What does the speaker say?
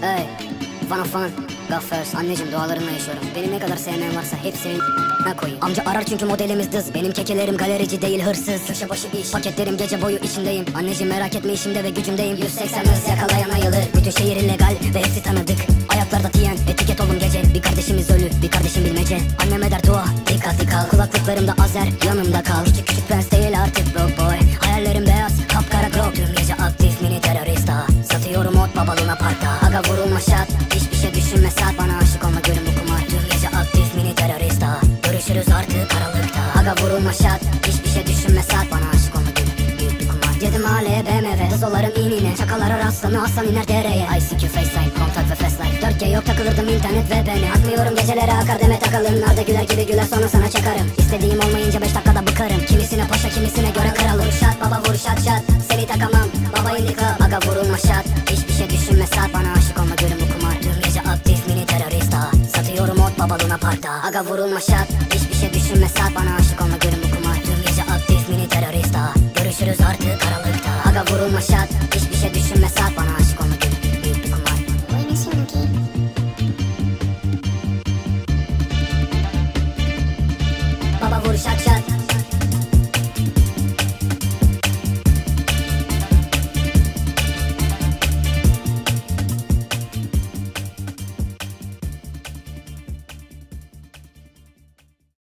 Hey, fan of fan, Gaffers, anneciğim dualarınla yaşıyorum. Beni ne kadar sevmeyen varsa hepsinin ne koyayım. Amca arar çünkü modelimiz dız. Benim kekelerim galerici değil hırsız. Köşe başı iş, paketlerim gece boyu içindeyim. Anneciğim merak etme işimde ve gücümdeyim. 180 hız yakalayan ayılır. Bütün şehir illegal ve hepsi tanıdık. Ayaklarda tiyen, etiket olun gece. Bir kardeşimiz ölü, bir kardeşim bilmece. Annem eder dua, dikkatli kal. Kulaklıklarımda azer, yanımda kal. Küçük küçük prens parkta. Aga vurulma şat, hiçbir şey düşünme saat. Bana aşık olma görün bu kumar. Tüm gece aktif mini terörist daha. Görüşürüz artık aralıkta. Aga vurulma şat, hiçbir şey düşünme saat. Bana aşık olma görün büyük bir kumar. Girdim mahalleye BMW, hızlıların inine. Çakalara rastlanı Hasan iner dereye. ICQ, FaceTime, kontak ve fast life. 4G yok takılırdım internet ve beni. Atmıyorum gecelere akar deme takalım. Arda güler gibi güler sonra sana çakarım. İstediğim olmayınca 5 dakikada bıkarım. Kimisine paşa kimisine göre kral. Vur şat baba vur şat şat. Seni takamam baba indi. Aga vurulma şat. Hiçbir saat bana aşık olma görün bu kumar. Tüm gece aktif mini terörist ha. Satıyorum ot baba luna parkta. Aga vurulma şat. Hiçbir şey düşünme saat bana aşık olma görün bu kumar. Tüm gece aktif mini terörist ha. Görüşürüz artık aralıkta. Aga vurulma şat. Hiçbir şey düşünme saat bana aşık